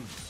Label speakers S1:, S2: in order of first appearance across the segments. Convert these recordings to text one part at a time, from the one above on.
S1: Hmm.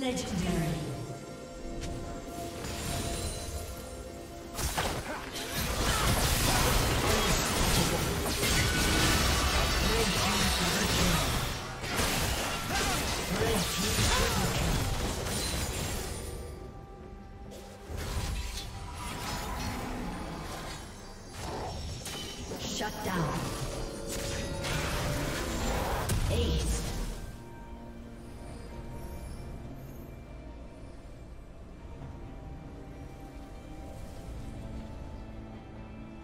S1: Legendary.